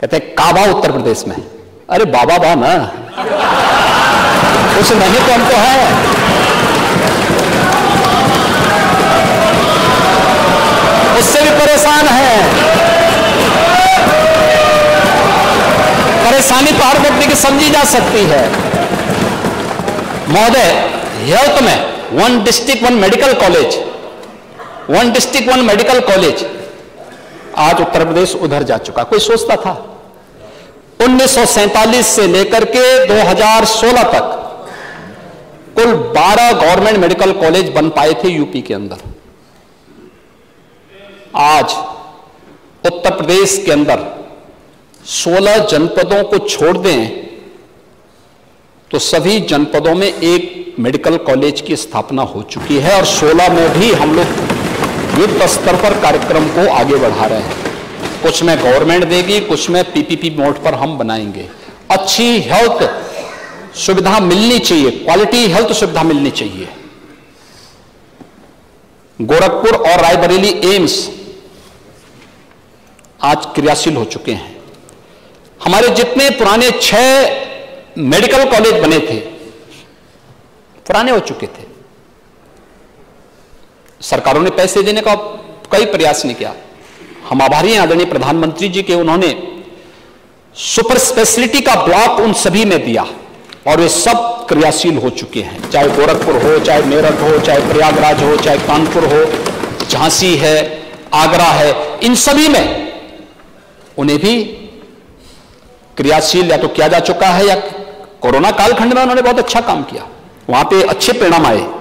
कहते हैं, काबा उत्तर प्रदेश में। अरे, बाबा बा ना कुछ नहीं तो हम तो है। उससे भी परेशान है। परेशानी तो हर की समझी जा सकती है। महोदय हेल्थ में one district one medical college one district one medical college आज उत्तर प्रदेश उधर जा चुका। कोई सोचता था? 1947 से लेकर के 2016 तक कुल 12 गवर्नमेंट मेडिकल कॉलेज बन पाए थे यूपी के अंदर। आज उत्तर प्रदेश के अंदर 16 जनपदों को छोड़ दें तो सभी जनपदों में एक मेडिकल कॉलेज की स्थापना हो चुकी है और 16 में भी हम लोग युद्ध स्तर पर कार्यक्रम को आगे बढ़ा रहे हैं। कुछ में गवर्नमेंट देगी, कुछ में पीपीपी मोड पर हम बनाएँगे। अच्छी हेल्थ सुविधा मिलनी चाहिए, क्वालिटी हेल्थ सुविधा मिलनी चाहिए। गोरखपुर और रायबरेली एम्स आज क्रियाशील हो चुके हैं। हमारे जितने पुराने छह मेडिकल कॉलेज बने थे, पुराने हो चुके थे। सरकारों ने पैसे देने का कई प्रयास नहीं किया। हम आभारी हैं, आदरणीय प्रधानमंत्री जी, के उन्होंने सुपर स्पेशलिटी का ब्लॉक उन सभी में दिया और वे सब क्रियाशील हो चुके हैं। चाहे गोरखपुर हो, चाहे मेरठ हो, चाहे प्रयागराज हो, चाहे कानपुर हो, झांसी है, आगरा है, इन सभी में उन्हें भी क्रियाशील या तो किया जा चुका है या कोरोना कालखंड में उन्होंने बहुत अच्छा काम किया। वहाँ पे अच्छे परिणाम आए।